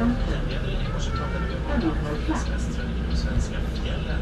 Den nedre korsetaken utmanar fiskens tradition svenska fjällen.